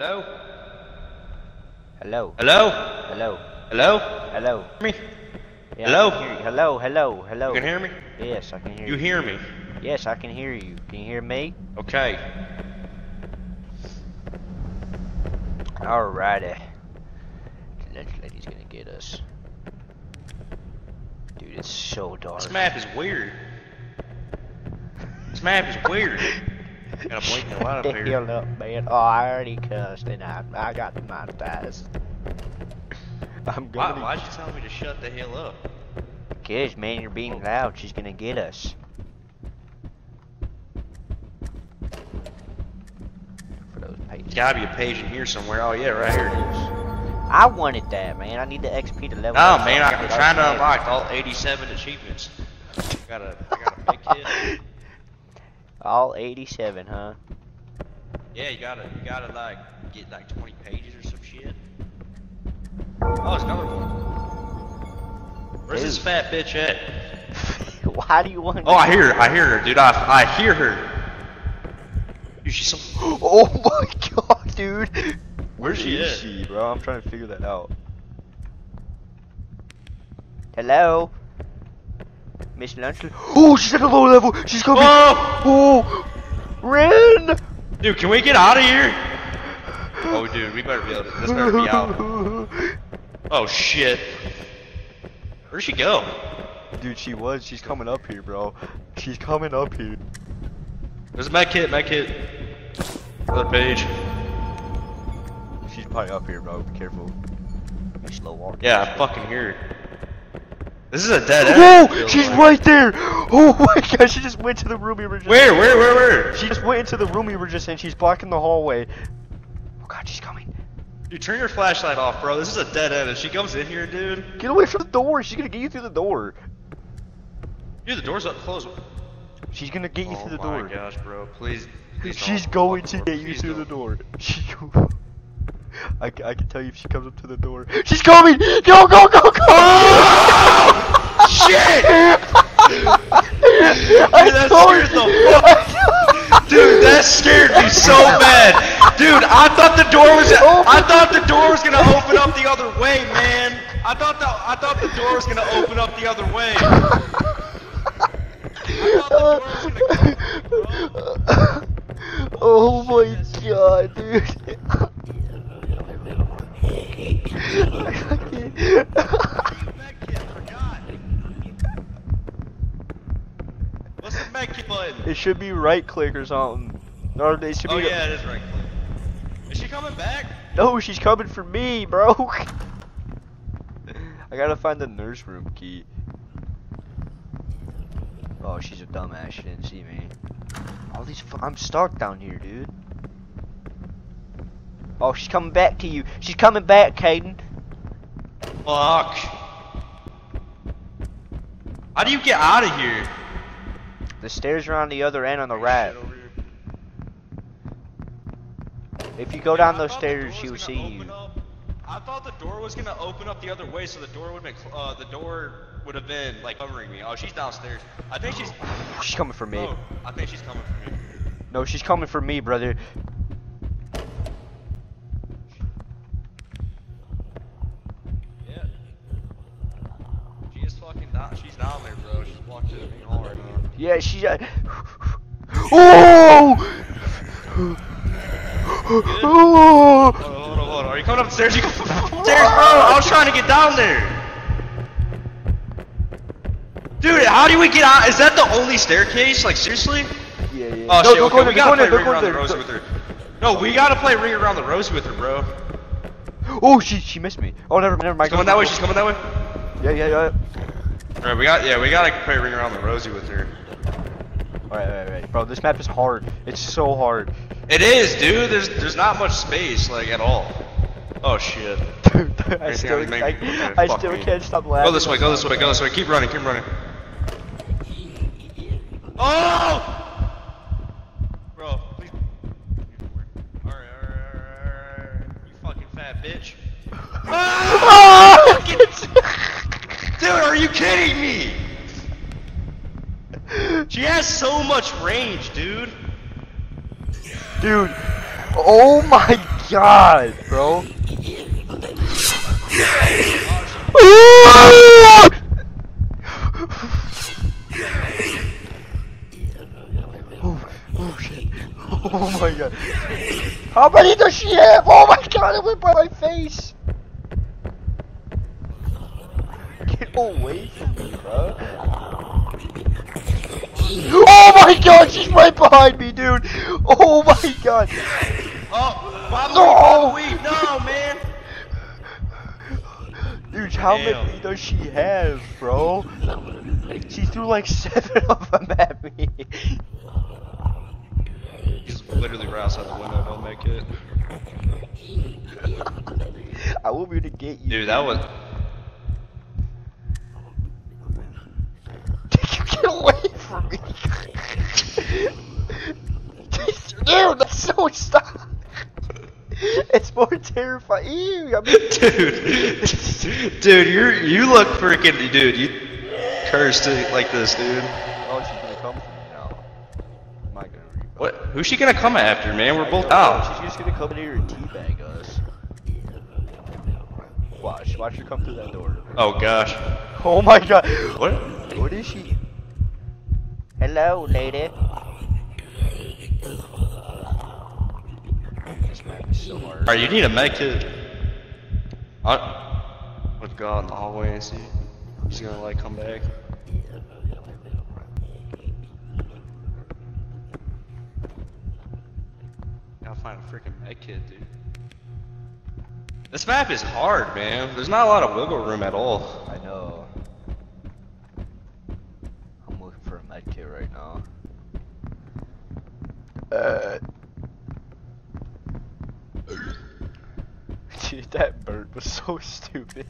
Hello? Hello. Hello? Hello. Hello? Hello. Me? Yeah, Hello? Hello. Hello. Hello. You can hear me? Yes, I can hear You you. hear me? Yes, I can hear you. Can you hear me? Okay. Alrighty. The Next lady's gonna get us. Dude, it's so dark. This map is weird. This map is weird. Got a blinking light up the here. hell up, man. Oh, I already cussed and I, I got demonetized. I'm Why, gonna. why'd you tell me to shut the hell up? Kids, man, you're being loud. She's gonna get us. For those pages. There's gotta be a page in here somewhere. Oh yeah, right here it is. I wanted that, man. I need the XP to level No, up. Oh, man, I'm Get trying to unlock all 87 achievements. I got a, I got a big kid. All 87, huh? Yeah, you gotta, you gotta like get like 20 pages or some shit. Oh, it's another one. Where's this fat bitch at? Why do you want? Oh, I hear her. I hear her, dude. I, I hear her. Dude, she's some. Oh my god, dude. Where's she is she, bro? I'm trying to figure that out. Hello? Miss Lunch? Oh, she's at a low level. She's coming. Whoa! Oh, Ren! Dude, can we get out of here? Oh, dude, we better be able to. This better be out. Oh shit. Where'd she go? Dude, she was. She's coming up here, bro. She's coming up here. There's a med kit, med kit. Other page. She's probably up here, bro. Be careful. Slow walk. Yeah, I fucking hear her. This is a dead end. Whoa! She's like. right there! Oh my god, she just went to the room we were just Where, where, where, where? She just went into the room we were just in. She's blocking the hallway. Oh god, she's coming. Dude, turn your flashlight off, bro. This is a dead end. If she comes in here, dude. Get away from the door. She's gonna get you through the door. Dude, the door's up. Close. She's gonna get you Oh through the door. Oh my gosh, bro. Please. please She's going to door. get you Please through the don't. door. She. I, I can tell you if she comes up to the door. She's coming! Go, go, go, go! so bad. Dude, I thought the door was. Oh I thought the door was gonna open up the other way, man. I thought the I thought the door was gonna open up the other way. I thought the door was gonna oh my god, dude. Medkit, I forgot. What's the medkit button? it should be right click or something. Or it should be. Oh yeah, it is right click. Is she coming back? No, she's coming for me, bro. I gotta find the nurse room key. Oh, she's a dumbass. She didn't see me. All these. Fu I'm stuck down here, dude. Oh, she's coming back to you. She's coming back, Caden. Fuck. How do you get out of here? The stairs are on the other end on the right. Shit over here. If you go down those stairs, door she will see you. up- I thought the door was gonna open up the other way, so the door would have been, uh, the door would have been like covering me. Oh, she's downstairs. I think she's. She's coming for me. Oh, I think she's coming for me. No, she's coming for me, brother. Yeah. She is fucking down. She's down there, bro. She's walking me hard. Huh? Yeah, she. Uh... Oh! Hold on, oh! hold on, hold on. Are you coming up the stairs? You come up the stairs, bro. I was trying to get down there. Dude, how do we get out? Is that the only staircase? Like seriously? Yeah, yeah. Oh no, shit, okay, go there, we gotta play there, Ring Around go the there. Rosie with her. No, we gotta play Ring Around the Rosie with her, bro. Oh, she she missed me. Oh, never, never mind. She's coming that way, she's coming that way. Yeah, yeah, yeah. Alright, we got, yeah, we gotta play Ring Around the Rosie with her. Alright, alright, alright. Bro, this map is hard. It's so hard. It is, dude. There's there's not much space, like, at all. Oh shit. Dude, I still, I, I still me. can't stop laughing. Go this way, go this way, go this way. Keep running, keep running. Oh! Bro, please. Alright, alright, alright, alright. You fucking fat bitch. Ah! Dude, are you kidding me? She has so much range, dude. Dude, oh my god, bro. oh, oh shit. Oh my god. How many does she have? Oh my god, it went by my face. Get away from me, bro. Oh god, she's right behind me, dude. Oh my god. Oh, Bobby, No! Bobby, no, man. Dude, how Damn. many does she have, bro? She threw like seven of them at me. He's literally right outside the window. Don't make it. I want me to get you. Dude, that was. Get away from me. Dude, that's so stop. It's more terrifying. Ew, I'm dude, dude, you you look freaking, dude. You cursed it like this, dude. Oh, she's gonna come for me now. Am I gonna read? What? Who's she gonna come after, man? We're both Oh, out. she's just gonna come in here and teabag us. Watch, watch her come through that door. Oh gosh. Oh my god. What? What is she? Hello, lady. This map is so hard. Alright, you need a med kit. I would go out in the hallway and see. She's gonna like come back. Gotta find a freaking med kit, dude. This map is hard, man. There's not a lot of wiggle room at all. I know. I'm looking for a med kit right now. Uh. Dude, that bird was so stupid.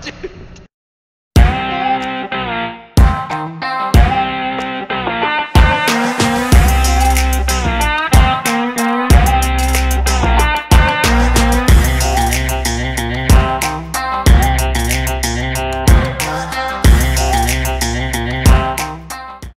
dude.